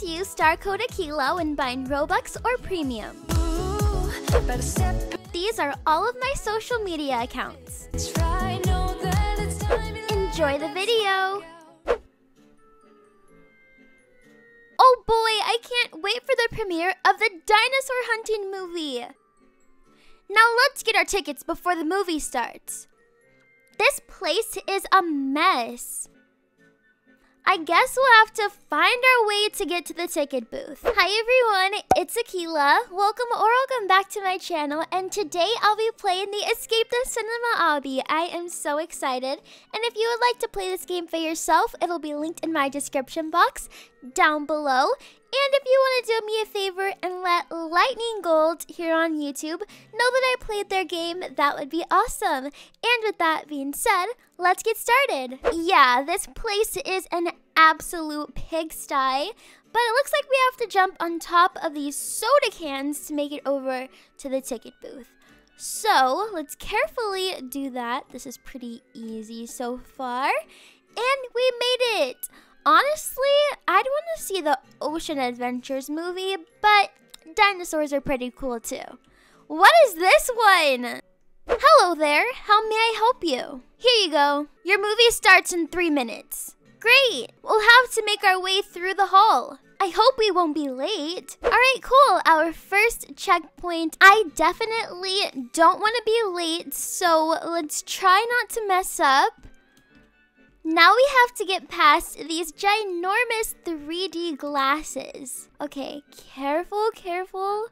Use star code Akeila when buying Robux or Premium. These are all of my social media accounts. Enjoy the video! Oh boy, I can't wait for the premiere of the dinosaur hunting movie! Now let's get our tickets before the movie starts. This place is a mess. I guess we'll have to find our way to get to the ticket booth. Hi everyone, it's Akeila. Welcome or welcome back to my channel and today I'll be playing the Escape the Cinema obby. I am so excited and if you would like to play this game for yourself, it'll be linked in my description box down below. And if you want to do me a favor and let Lightning Gold here on YouTube know that I played their game, that would be awesome. And with that being said, let's get started. Yeah, this place is an absolute pigsty, but it looks like we have to jump on top of these soda cans to make it over to the ticket booth. So let's carefully do that. This is pretty easy so far. And we made it! Honestly, I'd want to see the Ocean Adventures movie, but dinosaurs are pretty cool too. What is this one? Hello there, how may I help you? Here you go. Your movie starts in three minutes. Great, we'll have to make our way through the hall. I hope we won't be late. All right, cool. Our first checkpoint. I definitely don't want to be late, so let's try not to mess up. Now we have to get past these ginormous 3D glasses. Okay, careful, careful.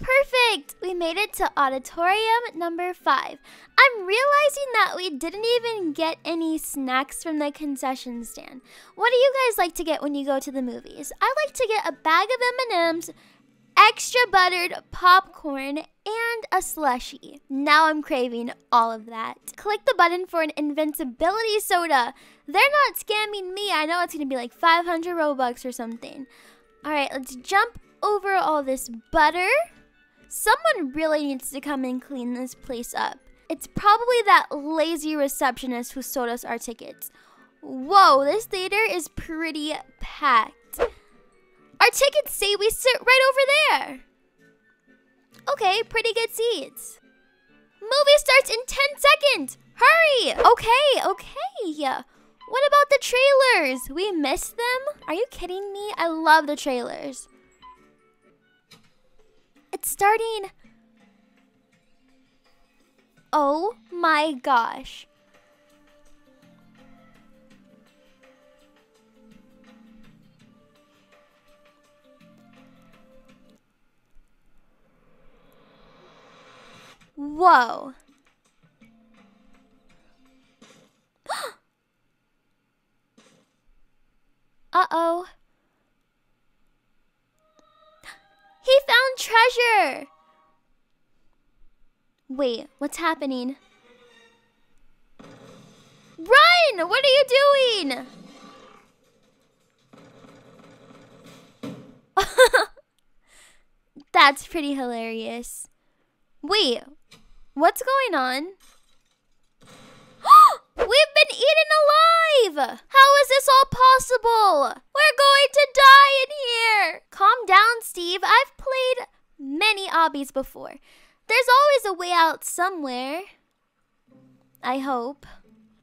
Perfect! We made it to auditorium number five. I'm realizing that we didn't even get any snacks from the concession stand. What do you guys like to get when you go to the movies? I like to get a bag of M&Ms, extra buttered popcorn, and a slushy. Now I'm craving all of that. Click the button for an invincibility soda. They're not scamming me. I know it's to be like 500 Robux or something. All right, let's jump over all this butter. Someone really needs to come and clean this place up. It's probably that lazy receptionist who sold us our tickets. Whoa, this theater is pretty packed. Our tickets say we sit right over there. Okay, pretty good seats. Movie starts in 10 seconds. Hurry! Okay, okay. What about the trailers? We missed them? Are you kidding me? I love the trailers. It's starting. Oh my gosh. Whoa. Uh-oh. He found treasure! Wait, what's happening? Run! What are you doing? That's pretty hilarious. Wait, what's going on? We've been eaten alive! How is this all possible? We're going to die in here! Calm down, Steve. I've played many obbies before. There's always a way out somewhere. I hope.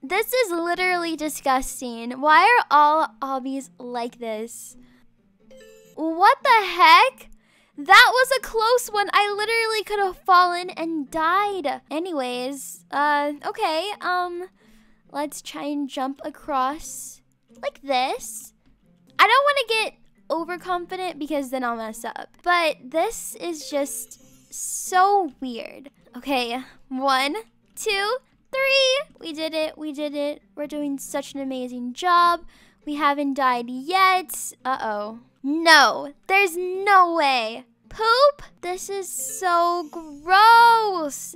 This is literally disgusting. Why are all obbies like this? What the heck? That was a close one. I literally could have fallen and died. Anyways, uh, okay, um, let's try and jump across like this. I don't want to get overconfident because then I'll mess up. But this is just so weird. Okay, one, two, three. We did it. We did it. We're doing such an amazing job. We haven't died yet. Uh-oh. No, there's no way. Poop? This is so gross.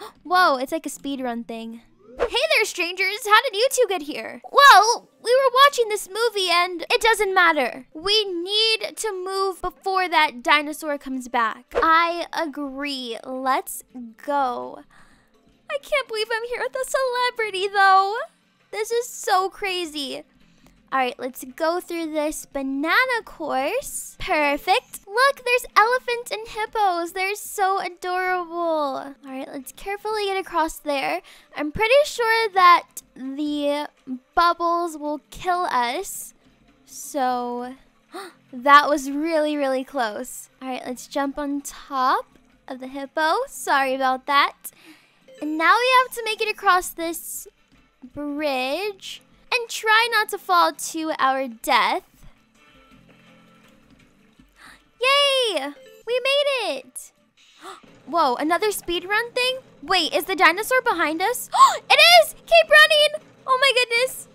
Whoa, it's like a speed run thing. Hey there, strangers. How did you two get here? Well, we were watching this movie and it doesn't matter. We need to move before that dinosaur comes back. I agree. Let's go. I can't believe I'm here with a celebrity, though. This is so crazy. All right, let's go through this banana course. Perfect. Look, there's elephants and hippos. They're so adorable. All right, let's carefully get across there. I'm pretty sure that the bubbles will kill us. So that was really, really close. All right, let's jump on top of the hippo. Sorry about that. And now we have to make it across this bridge and try not to fall to our death. Yay! We made it! Whoa, another speed run thing? Wait, is the dinosaur behind us? it is! Keep running! Oh my goodness!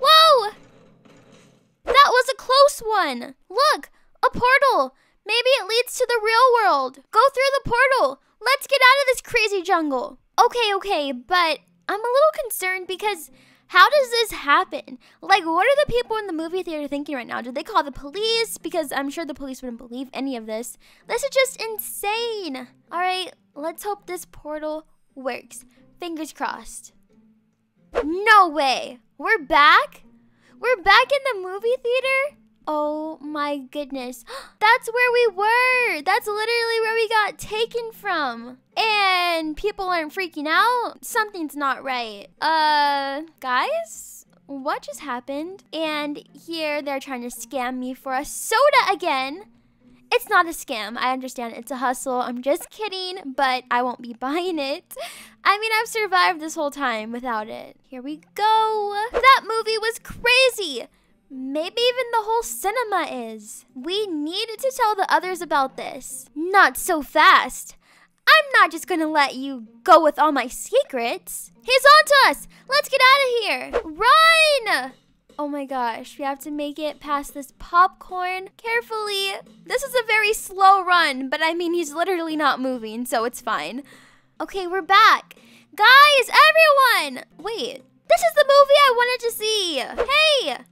Whoa! That was a close one! Look! A portal! Maybe it leads to the real world. Go through the portal! Let's get out of this crazy jungle. Okay, okay, but I'm a little concerned because how does this happen? Like, what are the people in the movie theater thinking right now? Did they call the police? Because I'm sure the police wouldn't believe any of this. This is just insane. All right, let's hope this portal works. Fingers crossed. No way. We're back? We're back in the movie theater? Oh my goodness. That's where we were. That's literally where we got taken from. And people aren't freaking out. Something's not right. Uh, guys? What just happened? And here they're trying to scam me for a soda again. It's not a scam. I understand it's a hustle. I'm just kidding, but I won't be buying it. I mean, I've survived this whole time without it. Here we go. That movie was crazy. Maybe even the whole cinema is. We need to tell the others about this. Not so fast. I'm not just gonna let you go with all my secrets. He's on to us! Let's get out of here! Run! Oh my gosh, we have to make it past this popcorn carefully. This is a very slow run, but I mean, he's literally not moving, so it's fine. Okay, we're back. Guys, everyone! Wait, this is the movie I wanted to see. Hey!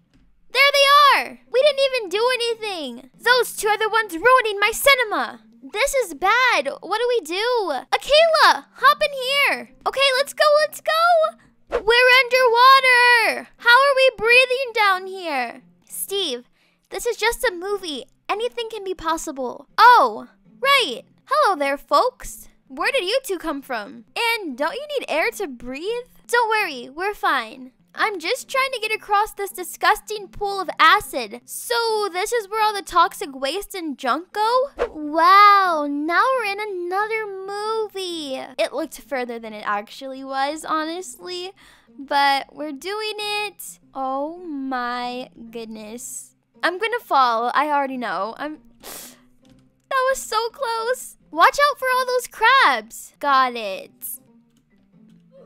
They are! We didn't even do anything! Those two are the ones ruining my cinema! This is bad. What do we do? Akeila, hop in here. Okay, let's go, let's go. We're underwater. How are we breathing down here? Steve, this is just a movie. Anything can be possible. Oh, right. Hello there, folks. Where did you two come from? And don't you need air to breathe? Don't worry, we're fine. I'm just trying to get across this disgusting pool of acid. So, this is where all the toxic waste and junk go? Wow, now we're in another movie. It looked further than it actually was, honestly. But we're doing it. Oh my goodness. I'm gonna fall. I already know. I'm. That was so close. Watch out for all those crabs. Got it.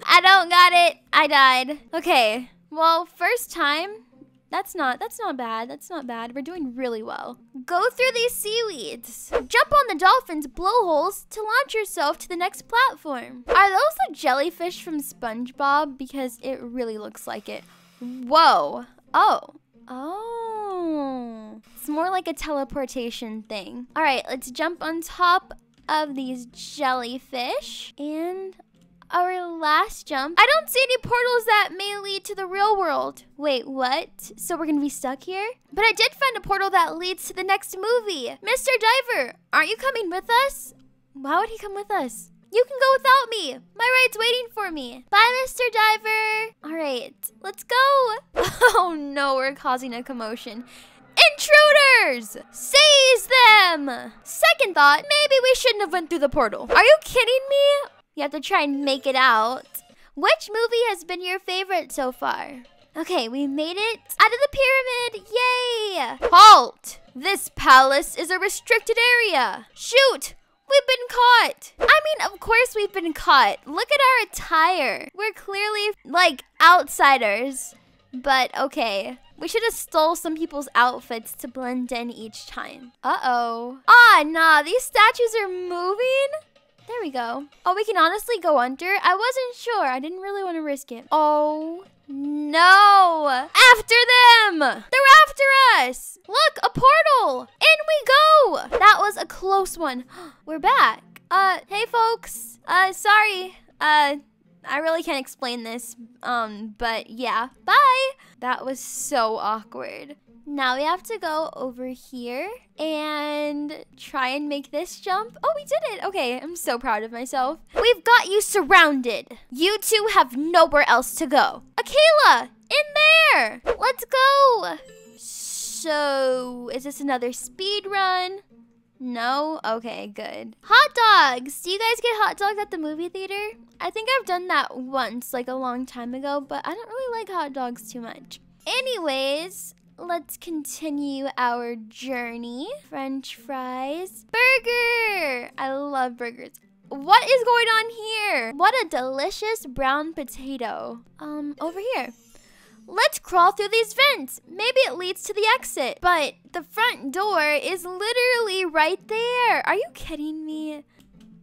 I don't got it. I died. Okay. Well, first time. That's not that's not bad. That's not bad. We're doing really well. Go through these seaweeds. Jump on the dolphin's blowholes to launch yourself to the next platform. Are those the jellyfish from SpongeBob? Because it really looks like it. Whoa. Oh. Oh. It's more like a teleportation thing. All right, let's jump on top of these jellyfish. And our last jump. I don't see any portals that may lead to the real world. Wait, what? So we're gonna be stuck here? But I did find a portal that leads to the next movie. Mr. Diver, aren't you coming with us? Why would he come with us? You can go without me. My ride's waiting for me. Bye, Mr. Diver. All right, let's go. Oh no, we're causing a commotion. Intruders! Seize them! Second thought, maybe we shouldn't have went through the portal. Are you kidding me? You have to try and make it out. Which movie has been your favorite so far? Okay, we made it out of the pyramid. Yay! Halt! This palace is a restricted area. Shoot! We've been caught. I mean, of course we've been caught. Look at our attire. We're clearly like outsiders. But okay. We should have stole some people's outfits to blend in each time. Uh-oh. Ah, nah, these statues are moving? There we go. Oh, we can honestly go under? I wasn't sure. I didn't really want to risk it. Oh, no. After them. They're after us. Look, a portal. In we go. That was a close one. We're back. Uh, hey, folks. Uh, sorry. Uh, I really can't explain this. Um, but yeah, bye. That was so awkward. Now we have to go over here and try and make this jump. Oh, we did it. Okay, I'm so proud of myself. We've got you surrounded. You two have nowhere else to go. Akeila, in there. Let's go. So, is this another speed run? No? Okay, good. Hot dogs! Do you guys get hot dogs at the movie theater? I think I've done that once, like a long time ago, but I don't really like hot dogs too much. Anyways, let's continue our journey. French fries. Burger! I love burgers. What is going on here? What a delicious brown potato. Um, over here. Let's crawl through these vents. Maybe it leads to the exit. But the front door is literally right there. Are you kidding me?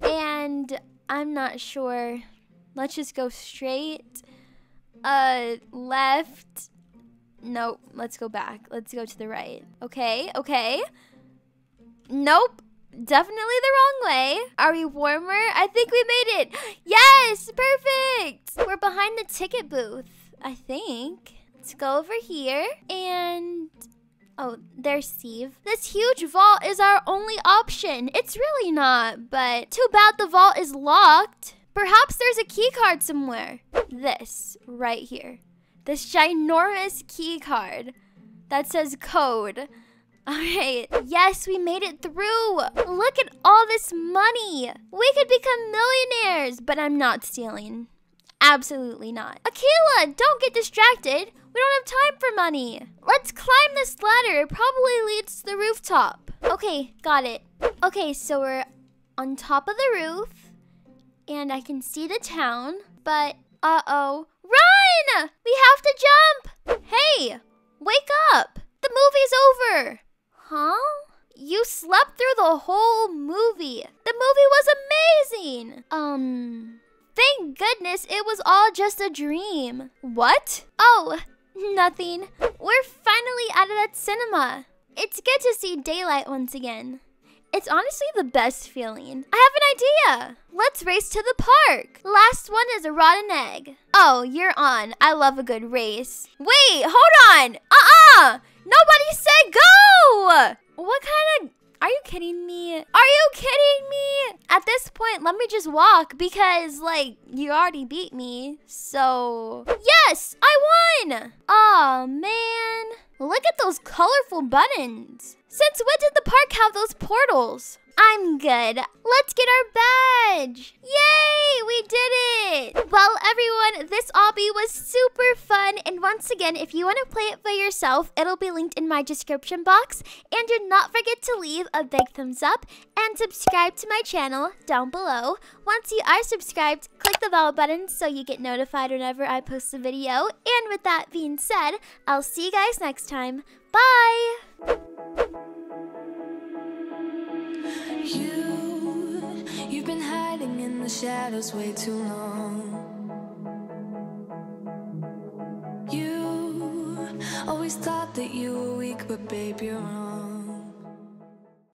And I'm not sure. Let's just go straight. Uh, left. Nope. Let's go back. Let's go to the right. Okay, okay. Nope. Definitely the wrong way. Are we warmer? I think we made it. Yes, perfect. We're behind the ticket booth. I think. Let's go over here and Oh, there's Steve. This huge vault is our only option. It's really not, but too bad the vault is locked. Perhaps there's a key card somewhere. This right here. This ginormous key card that says code. All right. Yes, we made it through. Look at all this money. We could become millionaires, but I'm not stealing. Absolutely not. Akeila, don't get distracted. We don't have time for money. Let's climb this ladder. It probably leads to the rooftop. Okay, got it. Okay, so we're on top of the roof. And I can see the town. But, uh-oh. Run! We have to jump! Hey, wake up! The movie's over! Huh? You slept through the whole movie. The movie was amazing! Um... Thank goodness it was all just a dream. What? Oh, nothing. We're finally out of that cinema. It's good to see daylight once again. It's honestly the best feeling. I have an idea. Let's race to the park. Last one is a rotten egg. Oh, you're on. I love a good race. Wait, hold on. Uh-uh. Nobody said go. What kind of are you kidding me? Are you kidding me? At this point, let me just walk because, like, you already beat me. So, yes, I won. Oh man. Look at those colorful buttons. Since when did the park have those portals? I'm good. Let's get our badge. Yay, we did it. Well, everyone, this obby was super fun. And once again, if you want to play it for yourself, it'll be linked in my description box. And do not forget to leave a big thumbs up and subscribe to my channel down below. Once you are subscribed, click the bell button so you get notified whenever I post a video. And with that being said, I'll see you guys next time. Bye! Shadows way too long. You always thought that you were weak, but babe, you're wrong.